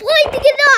keep lighting it up.